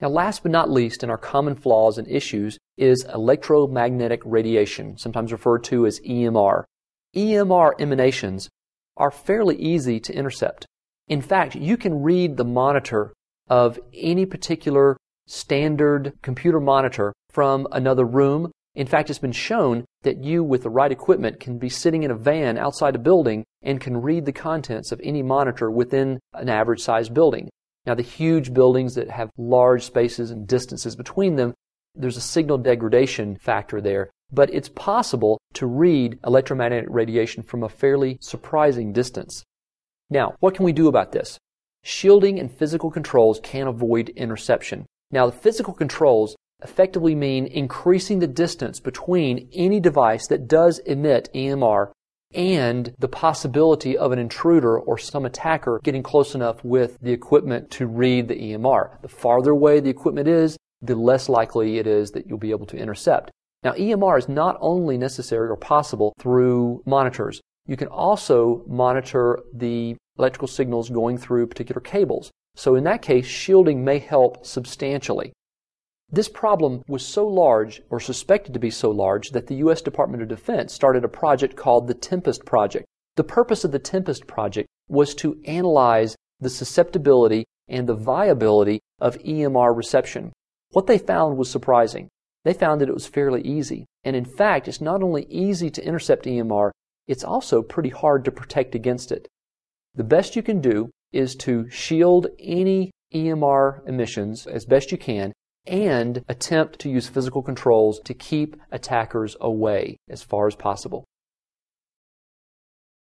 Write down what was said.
Now, last but not least, in our common flaws and issues is electromagnetic radiation, sometimes referred to as EMR. EMR emanations are fairly easy to intercept. In fact, you can read the monitor of any particular standard computer monitor from another room. In fact, it's been shown that you, with the right equipment, can be sitting in a van outside a building and can read the contents of any monitor within an average sized building. Now, the huge buildings that have large spaces and distances between them, there's a signal degradation factor there. But it's possible to read electromagnetic radiation from a fairly surprising distance. Now, what can we do about this? Shielding and physical controls can avoid interception. Now, the physical controls effectively mean increasing the distance between any device that does emit EMR and the possibility of an intruder or some attacker getting close enough with the equipment to read the EMR. The farther away the equipment is, the less likely it is that you'll be able to intercept. Now, EMR is not only necessary or possible through monitors. You can also monitor the electrical signals going through particular cables. So in that case, shielding may help substantially. This problem was so large, or suspected to be so large, that the U.S. Department of Defense started a project called the Tempest Project. The purpose of the Tempest Project was to analyze the susceptibility and the viability of EMR reception. What they found was surprising. They found that it was fairly easy. And in fact, it's not only easy to intercept EMR, it's also pretty hard to protect against it. The best you can do is to shield any EMR emissions as best you can and attempt to use physical controls to keep attackers away as far as possible.